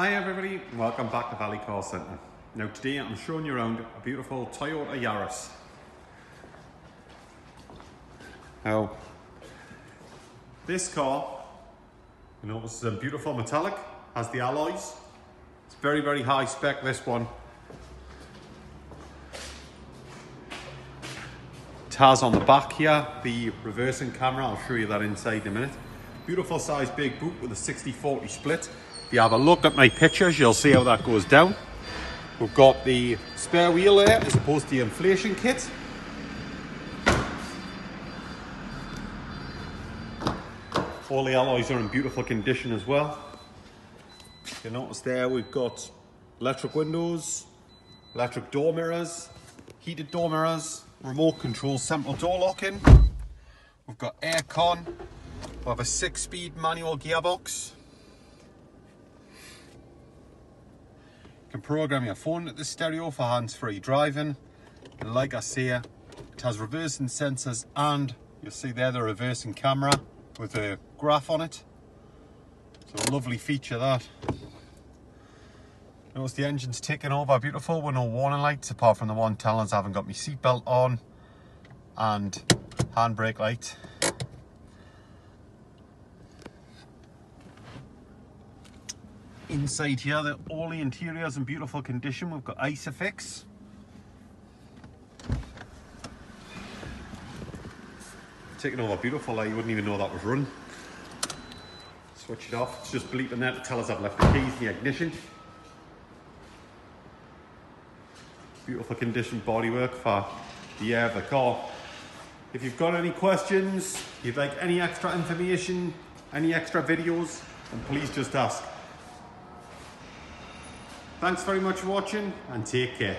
Hi everybody, welcome back to Valley Car Centre. Now today I'm showing you around a beautiful Toyota Yaris. Now, this car, you know, it's a beautiful metallic, has the alloys. It's very, very high spec, this one. It has on the back here the reversing camera, I'll show you that inside in a minute. Beautiful size big boot with a 60-40 split. If you have a look at my pictures, you'll see how that goes down. We've got the spare wheel there as opposed to the inflation kit. All the alloys are in beautiful condition as well. You notice there we've got electric windows, electric door mirrors, heated door mirrors, remote control central door locking. We've got aircon. We have a six-speed manual gearbox. Can program your phone at the stereo for hands-free driving. And like I say, it has reversing sensors and you'll see there the reversing camera with a graph on it. So a lovely feature that. Notice the engine's taken over, beautiful with no warning lights apart from the one telling us I haven't got my seatbelt on and handbrake light. Inside here, the, all the interiors in beautiful condition. We've got Isofix. Taking over beautiful, like you wouldn't even know that was run. Switch it off, it's just bleeping there to tell us I've left the keys in the ignition. Beautiful condition bodywork for the air of the car. If you've got any questions, you'd like any extra information, any extra videos, then please just ask. Thanks very much for watching and take care.